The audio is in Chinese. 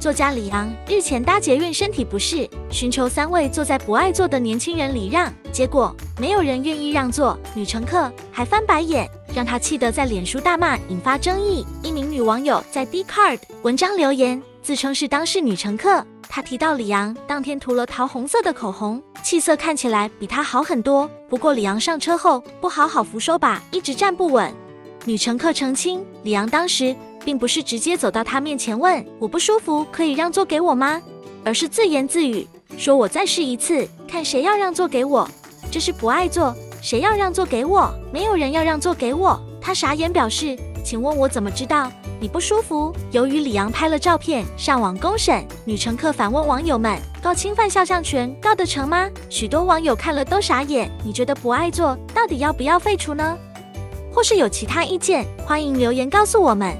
作家李昂日前搭捷运身体不适，寻求三位坐在不爱坐的年轻人礼让，结果没有人愿意让座，女乘客还翻白眼，让他气得在脸书大骂，引发争议。一名女网友在 d c a r d 文章留言，自称是当事女乘客。她提到李昂当天涂了桃红色的口红，气色看起来比她好很多。不过李昂上车后不好好扶手把，一直站不稳。女乘客澄清，李昂当时。并不是直接走到他面前问我不舒服，可以让座给我吗？而是自言自语说：“我再试一次，看谁要让座给我。”这是不爱坐，谁要让座给我？没有人要让座给我。他傻眼表示：“请问我怎么知道你不舒服？”由于李阳拍了照片上网公审，女乘客反问网友们：“告侵犯肖像权告得成吗？”许多网友看了都傻眼。你觉得不爱坐到底要不要废除呢？或是有其他意见，欢迎留言告诉我们。